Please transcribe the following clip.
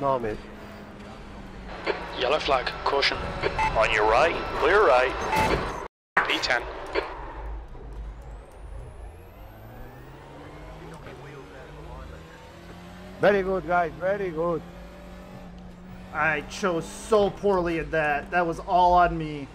No, mate. Yellow flag, caution. On your right, clear right. P10. Very good, guys. Very good. I chose so poorly at that. That was all on me.